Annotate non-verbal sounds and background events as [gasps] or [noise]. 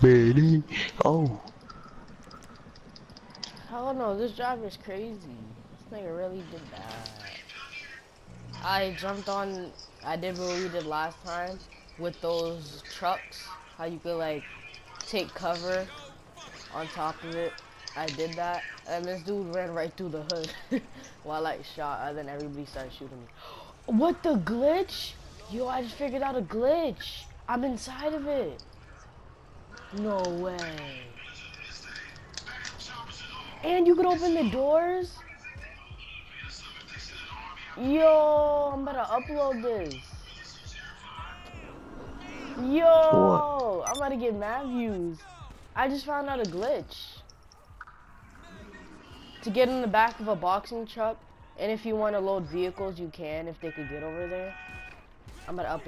Baby. Oh. Don't know, this driver's crazy. This nigga really did that. I jumped on, I did what we did last time with those trucks. How you could like take cover on top of it. I did that, and this dude ran right through the hood [laughs] while I shot, and then everybody started shooting me. [gasps] What the glitch? Yo, I just figured out a glitch. I'm inside of it. No way. And you could open the doors? Yo, I'm about to upload this. Yo, I'm about to get mad views. I just found out a glitch. To get in the back of a boxing truck, and if you want to load vehicles, you can if they could get over there. I'm about to up